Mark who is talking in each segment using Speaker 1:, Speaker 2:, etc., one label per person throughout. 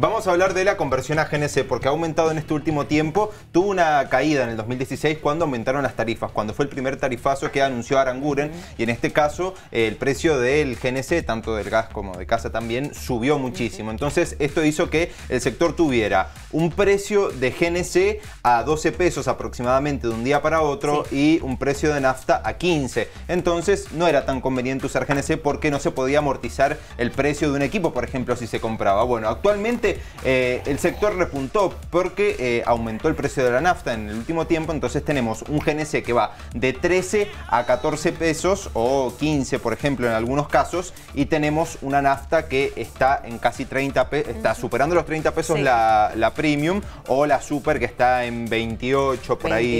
Speaker 1: Vamos a hablar de la conversión a GNC porque ha aumentado en este último tiempo. Tuvo una caída en el 2016 cuando aumentaron las tarifas, cuando fue el primer tarifazo que anunció Aranguren y en este caso el precio del GNC, tanto del gas como de casa también, subió muchísimo. Entonces esto hizo que el sector tuviera un precio de GNC a 12 pesos aproximadamente de un día para otro y un precio de nafta a 15. Entonces no era tan conveniente usar GNC porque no se podía amortizar el precio de un equipo, por ejemplo, si se compraba. Bueno, actualmente eh, el sector repuntó porque eh, aumentó el precio de la nafta en el último tiempo, entonces tenemos un GNC que va de 13 a 14 pesos o 15 por ejemplo en algunos casos. Y tenemos una nafta que está en casi 30 pesos, está superando los 30 pesos la, premium o la super que está en 28 por ahí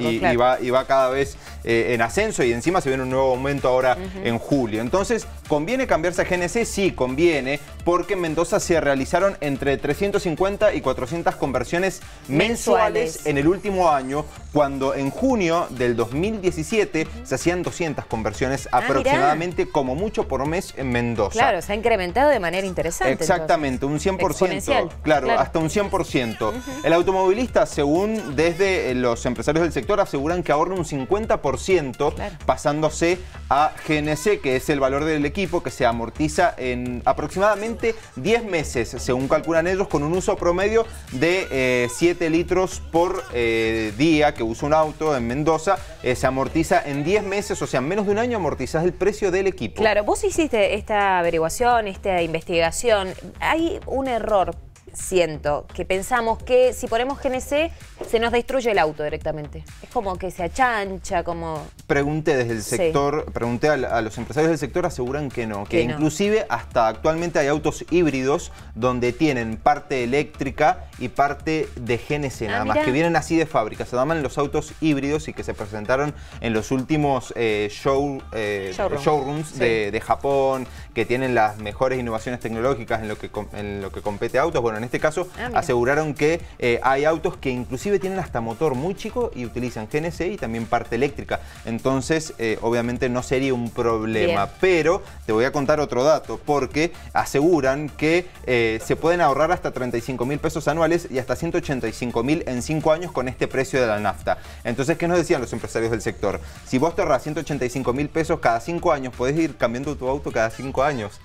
Speaker 1: y, va, y, va, cada vez eh, en ascenso. Y encima se viene un nuevo aumento ahora en julio. Entonces, ¿conviene cambiarse a GNC? Sí, conviene porque en Mendoza se realizaron entre 350 y 400 conversiones mensuales, en el último año, cuando en junio del 2017 se hacían 200 conversiones ah, aproximadamente, como mucho por mes en Mendoza.
Speaker 2: Claro, se ha incrementado de manera interesante.
Speaker 1: Exactamente, un 100%. Claro, hasta un 100%. El automovilista, según desde los empresarios del sector, aseguran que ahorra un 50% pasándose a GNC, que es el valor del equipo que se amortiza en aproximadamente 10 meses, según calculan ellos, con un uso promedio de 7 eh, litros por eh, día que usa un auto en Mendoza. Eh, se amortiza en 10 meses, o sea, en menos de un año amortizas el precio del equipo.
Speaker 2: Claro, vos hiciste esta averiguación, esta investigación. Hay un error siento, que pensamos que si ponemos GNC se nos destruye el auto directamente. Es como que se achancha, como...
Speaker 1: Pregunté desde el sector, pregunté a, los empresarios del sector, aseguran que no, que, inclusive hasta actualmente hay autos híbridos donde tienen parte eléctrica y parte de GNC, ah, nada más, que vienen así de fábrica. Se llaman los autos híbridos y que se presentaron en los últimos eh, show, eh, showrooms de, Japón, que tienen las mejores innovaciones tecnológicas en lo que, en lo que compete a autos. Bueno, en este caso ah, aseguraron que eh, hay autos que inclusive tienen hasta motor muy chico y utilizan GNC y también parte eléctrica. Entonces, eh, obviamente no sería un problema. Pero te voy a contar otro dato, porque aseguran que eh, se pueden ahorrar hasta 35 mil pesos anuales y hasta 185 mil en 5 años con este precio de la nafta. Entonces, ¿qué nos decían los empresarios del sector? Si vos te ahorras 185 mil pesos cada 5 años, podés ir cambiando tu auto cada 5 años.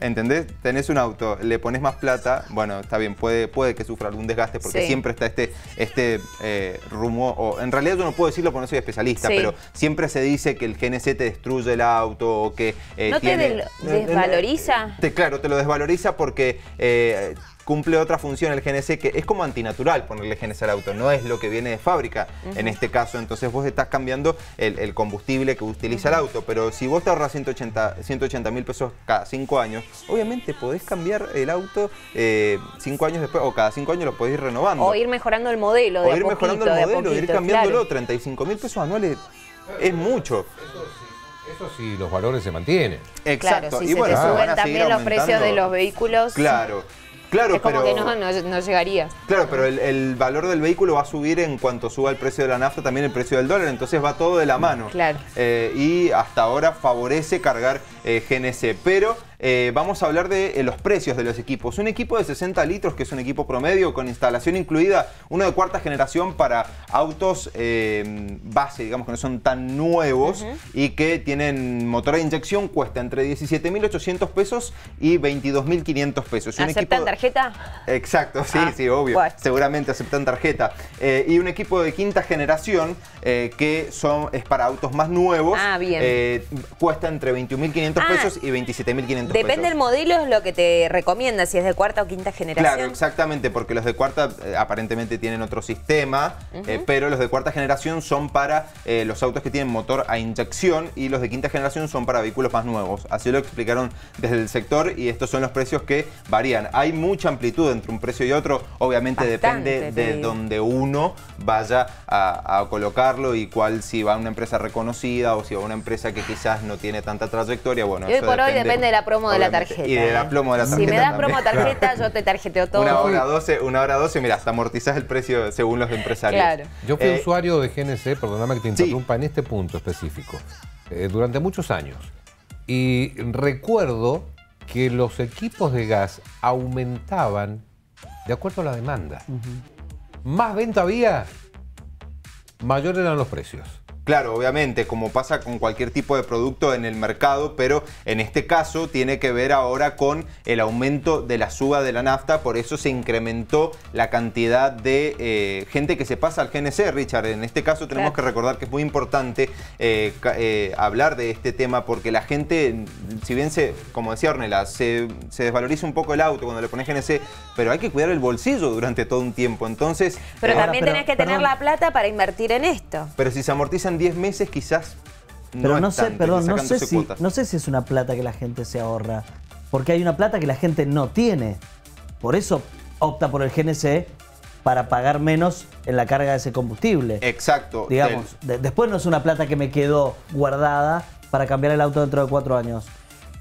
Speaker 1: ¿Entendés? Tenés un auto, le pones más plata, bueno, está bien, puede, puede que sufra algún desgaste porque siempre está este, este eh, rumor, o en realidad yo no puedo decirlo porque no soy especialista, pero siempre se dice que el GNC te destruye el auto o que...
Speaker 2: Eh, ¿No te desvaloriza?
Speaker 1: claro, te lo desvaloriza porque eh, cumple otra función el GNC que es como antinatural ponerle GNC al auto, no es lo que viene de fábrica en este caso, entonces vos estás cambiando el, combustible que utiliza el auto, pero si vos te ahorras 180 mil pesos cada 5 años, obviamente podés cambiar el auto 5 eh, años después o cada 5 años lo podés ir renovando.
Speaker 2: O ir mejorando el modelo. De
Speaker 1: o ir mejorando el modelo, ir cambiándolo, 35 mil pesos anuales es mucho.
Speaker 3: Eso sí, los valores se mantienen.
Speaker 2: Exacto. Claro, si y se te suben también los precios de los vehículos.
Speaker 1: Claro. Claro,
Speaker 2: es como que no, no, llegaría.
Speaker 1: Claro, pero el, valor del vehículo va a subir en cuanto suba el precio de la nafta, también el precio del dólar, entonces va todo de la mano.
Speaker 2: Claro.
Speaker 1: Eh, y hasta ahora favorece cargar eh, GNC, pero eh, vamos a hablar de los precios de los equipos. Un equipo de 60 litros, que es un equipo promedio con instalación incluida, uno de cuarta generación para autos base, digamos que no son tan nuevos y que tienen motor de inyección, cuesta entre 17.800 pesos y 22.500 pesos.
Speaker 2: Un tarjeta?
Speaker 1: Exacto, sí, ah, sí, obvio. Seguramente aceptan tarjeta. Eh, y un equipo de quinta generación eh, que son, es para autos más nuevos.
Speaker 2: Ah, bien.
Speaker 1: Eh, cuesta entre 21.500 ah. pesos y 27.500
Speaker 2: Depende del modelo, es lo que te recomienda, si es de cuarta o quinta generación.
Speaker 1: Claro, exactamente, porque los de cuarta aparentemente tienen otro sistema, pero los de cuarta generación son para los autos que tienen motor a inyección y los de quinta generación son para vehículos más nuevos. Así lo explicaron desde el sector y estos son los precios que varían. Hay mucha amplitud entre un precio y otro. Obviamente depende de donde uno vaya a, colocarlo y cuál si va a una empresa reconocida o si va a una empresa que quizás no tiene tanta trayectoria. Bueno,
Speaker 2: y hoy por hoy depende de la promo de la tarjeta.
Speaker 1: Y de la promo de la tarjeta.
Speaker 2: Si me das promo tarjeta, yo te tarjeteo todo.
Speaker 1: Una hora 12, una hora 12, mira, hasta amortizás el precio según los empresarios. Claro.
Speaker 3: Yo fui eh, usuario de GNC, perdóname que te interrumpa en este punto específico, eh, durante muchos años. Y recuerdo que los equipos de gas aumentaban de acuerdo a la demanda. Más venta había, mayores eran los precios.
Speaker 1: Claro, obviamente, como pasa con cualquier tipo de producto en el mercado, pero en este caso tiene que ver ahora con el aumento de la suba de la nafta, por eso se incrementó la cantidad de eh, gente que se pasa al GNC, Richard. En este caso tenemos que recordar que es muy importante eh, eh, hablar de este tema porque la gente, si bien se, como decía Ornella, se, desvaloriza un poco el auto cuando le pones GNC, pero hay que cuidar el bolsillo durante todo un tiempo, entonces...
Speaker 2: Pero también tenés que tener la plata para invertir en esto.
Speaker 1: Pero si se amortizan 10 meses quizás
Speaker 4: no Pero no sé, perdón, no sé, si, no sé si es una plata que la gente se ahorra, porque hay una plata que la gente no tiene. Por eso opta por el GNC para pagar menos en la carga de ese combustible.
Speaker 1: Exacto.
Speaker 4: Digamos, después no es una plata que me quedó guardada para cambiar el auto dentro de cuatro años.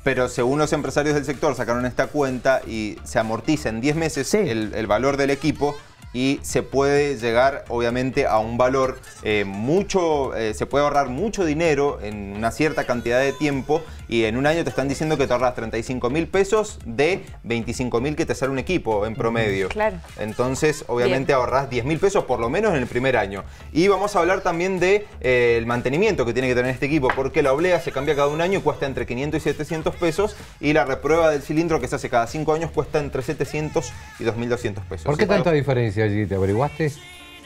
Speaker 1: Pero según los empresarios del sector sacaron esta cuenta y se amortiza en 10 meses el, el valor del equipo, y se puede llegar obviamente a un valor eh, mucho, eh, se puede ahorrar mucho dinero en una cierta cantidad de tiempo y en un año te están diciendo que te ahorras 35 mil pesos de 25 mil que te sale un equipo en promedio.
Speaker 2: Claro.
Speaker 1: Entonces obviamente ahorras 10 mil pesos por lo menos en el primer año. Y vamos a hablar también del de, eh, el mantenimiento que tiene que tener este equipo porque la oblea se cambia cada un año y cuesta entre 500 y 700 pesos y la reprueba del cilindro que se hace cada 5 años cuesta entre 700 y 2.200 pesos.
Speaker 3: ¿Por qué tanta diferencia? allí? ¿Te averiguaste?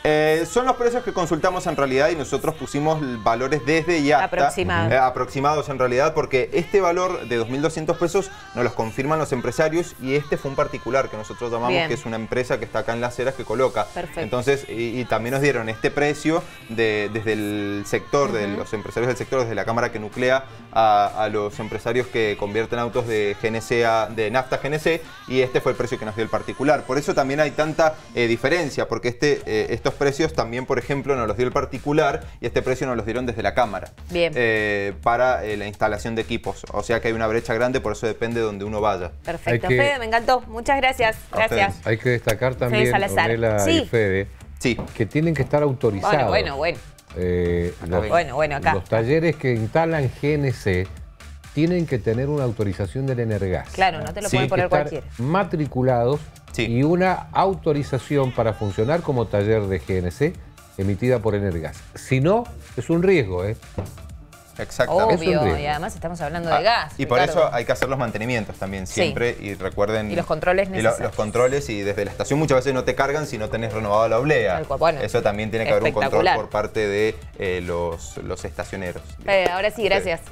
Speaker 1: Eh, son los precios que consultamos en realidad y nosotros pusimos valores desde y hasta. Eh, aproximados en realidad, porque este valor de 2.200 pesos nos los confirman los empresarios y este fue un particular que nosotros llamamos que es una empresa que está acá en Las Heras que coloca.
Speaker 2: Perfecto.
Speaker 1: Entonces, y, también nos dieron este precio de, desde el sector, de los empresarios del sector, desde la cámara que nuclea a, los empresarios que convierten autos de GNC a, de nafta GNC y este fue el precio que nos dio el particular. Por eso también hay tanta eh, diferencia, porque este, estos precios también, por ejemplo, nos los dio el particular y este precio nos los dieron desde la cámara.
Speaker 2: Bien.
Speaker 1: Eh, para eh, la instalación de equipos. O sea que hay una brecha grande, por eso depende de donde uno vaya.
Speaker 2: Perfecto. Fede, me encantó. Muchas gracias. Gracias.
Speaker 3: Hay que destacar también, Ornella y Fede,
Speaker 1: sí.
Speaker 3: que tienen que estar autorizados.
Speaker 2: Bueno, bueno, bueno.
Speaker 3: Eh, los,
Speaker 2: bueno, bueno, acá.
Speaker 3: Los talleres que instalan GNC tienen que tener una autorización del Energas.
Speaker 2: Claro, no te lo pueden poner cualquiera.
Speaker 3: Matriculados y una autorización para funcionar como taller de GNC emitida por Energas. Si no, es un riesgo, ¿eh?
Speaker 1: Exactamente.
Speaker 2: Obvio, y además estamos hablando de ah, gas.
Speaker 1: Y por eso hay que hacer los mantenimientos también siempre y recuerden...
Speaker 2: Y los controles necesarios.
Speaker 1: Y los controles y desde la estación muchas veces no te cargan si no tenés renovado la oblea. eso también tiene que haber un control por parte de eh, los, los estacioneros.
Speaker 2: Eh, ahora sí, gracias. Gracias.